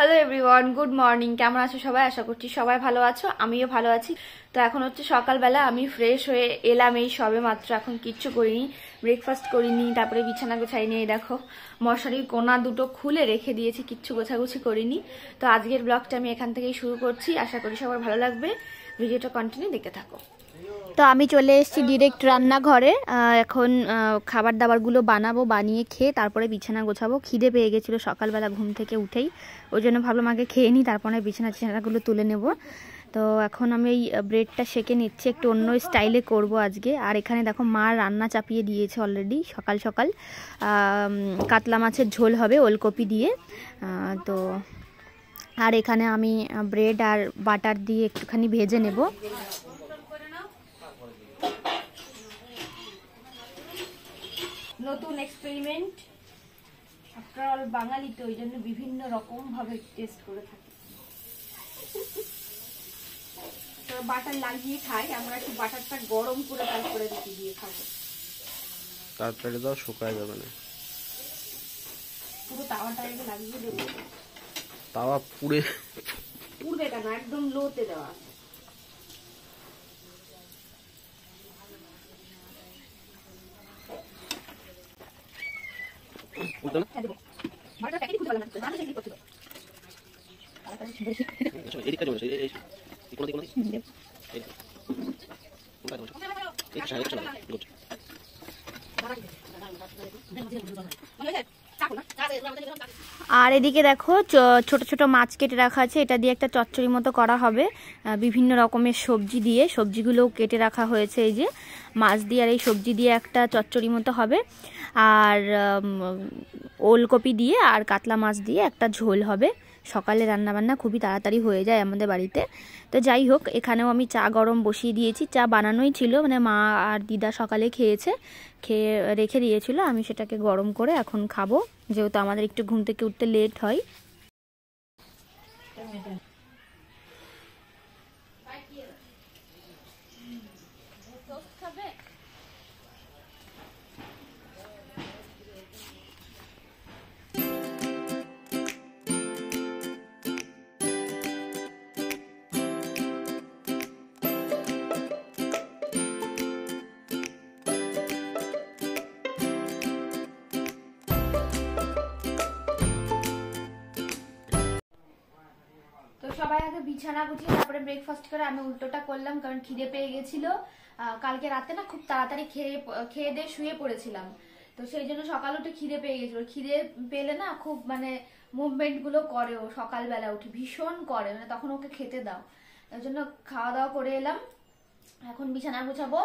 Hello everyone good morning কেমন আছো সবাই? আশা করছি সবাই ভালো আছো। আমিও ভালো আছি। তো এখন হচ্ছে সকালবেলা আমি ফ্রেশ হয়ে এলাম এই সবে মাত্র। এখন কিচ্ছু করিনি। ব্রেকফাস্ট করিনি, তারপরে বিছানা গোছাই নিয়ে দেখো, মশারির কোনা দুটো খুলে রেখে দিয়েছি। কিচ্ছু গোছাগুছি করিনি। তো আজকের ব্লগটা আমি এখান থেকেই শুরু করছি। আশা করি সবার ভালো লাগবে। ভিডিওটা কন্টিনিউ দেখতে থাকো। তো আমি চলে এসেছি ডিরেক্ট রান্নাঘরে। এখন খাবার দাবারগুলো বানাবো, বানিয়ে খেয়ে তারপরে বিছানা গোছাবো। খিদে পেয়ে গেছিল সকালবেলা ঘুম থেকে উঠেই। ওই জন্য ভাবলাম আগে খেয়ে নিই, তারপরে বিছানা টিছানাগুলো তুলে নেব। তো এখন আমি এই ব্রেডটা সেকে নিচ্ছি, একটু অন্য স্টাইলে করব আজকে। আর এখানে দেখো মা রান্না চাপিয়ে দিয়েছে অলরেডি সকাল সকাল। কাতলা মাছের ঝোল হবে ওলকপি দিয়ে। তো আর এখানে আমি ব্রেড আর বাটার দিয়ে একটুখানি ভেজে নেব। নতুন এক্সপেরিমেন্ট আফটার অল বাঙালি তো ওই জন্য বিভিন্ন রকম ভাবে টেস্ট করে থাকি। তো বাটার লাগিয়ে খাই আমরা একটু বাটারটা গরম করে তারপরে রুটি দিয়ে খাব। তারপরে দাও শুকায় যাবে না। পুরো তাওয়াটা আগে লাগিয়ে দেবো। তাওয়া পুড়ে পুড়বে কেন? একদম লোতে দেওয়া পুড়তো না হ্যাঁ দেবো বাটার প্যাকেট খুঁজে পেলাম না বাটার এদিকটা এই দিক কোন দিক গুড আর এদিকে দেখো চ- ছোট ছোট মাছ কেটে রাখা আছে। এটা দিয়ে একটা চচ্চড়ি মতো করা হবে। আহ, বিভিন্ন রকমের সবজি দিয়ে সবজিগুলো কেটে রাখা হয়েছে এই যে। মাছ দিয়ে আর এই সবজি দিয়ে একটা চচ্চড়ি মতো হবে। আর ওলকপি দিয়ে আর কাতলা মাছ দিয়ে একটা ঝোল হবে। সকালে রান্নাবান্না খুবই তাড়াতাড়ি হয়ে যায় আমাদের বাড়িতে। তো যাই হোক, এখানেও আমি চা গরম বসিয়ে দিয়েছি। চা বানানোই ছিল মানে মা আর দিদা সকালে খেয়েছে। খেয়ে, রেখে দিয়েছিল, আমি সেটাকে গরম করে এখন খাব। যেহেতু আমাদের একটু ঘুম থেকে উঠতে লেট হয়। সবাই আগে বিছানা গুছিয়ে তারপরে ব্রেকফাস্ট করে আমি উল্টোটা করলাম, কারণ খিদে পেয়ে গেছিল। কালকে রাতে না খুব তাড়াতাড়ি খেয়ে খেয়ে দিয়ে শুয়ে পড়েছিলাম। তো সেই জন্য সকাল উঠে খিদে পেয়ে গেছিল। খিদে পেলে না খুব মানে মুভমেন্টগুলো করে ও সকালবেলা উঠে, ভীষণ করে। মানে তখন ওকে খেতে দাও। তার জন্য খাওয়া দাওয়া করে এলাম। এখন বিছানা গুছাবো।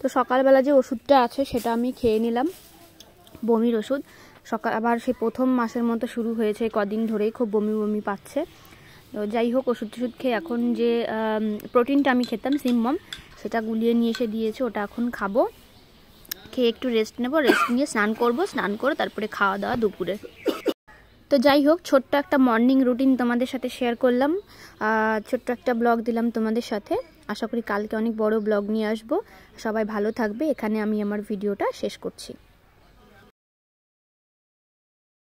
তো সকালবেলা যে ওষুধটা আছে সেটা আমি খেয়ে নিলাম, বমির ওষুধ। সকাল আবার সেই প্রথম মাসের মতো শুরু হয়েছে, কদিন ধরেই খুব বমি বমি পাচ্ছে। তো যাই হোক, ওষুধ টষুধ খেয়ে এখন যে প্রোটিনটা আমি খেতাম সিমম সেটা গুলিয়ে নিয়ে এসে দিয়েছে, ওটা এখন খাব। খেয়ে একটু রেস্ট নেব রেস্ট নিয়ে স্নান করব, স্নান করে তারপরে খাওয়া দাওয়া দুপুরে। তো যাই হোক, ছোট্ট একটা মর্নিং রুটিন তোমাদের সাথে শেয়ার করলাম। ছোট্ট একটা ব্লগ দিলাম তোমাদের সাথে। আশা করি কালকে অনেক বড় ব্লগ নিয়ে আসব। সবাই ভালো থাকবে। এখানে আমি আমার ভিডিওটা শেষ করছি।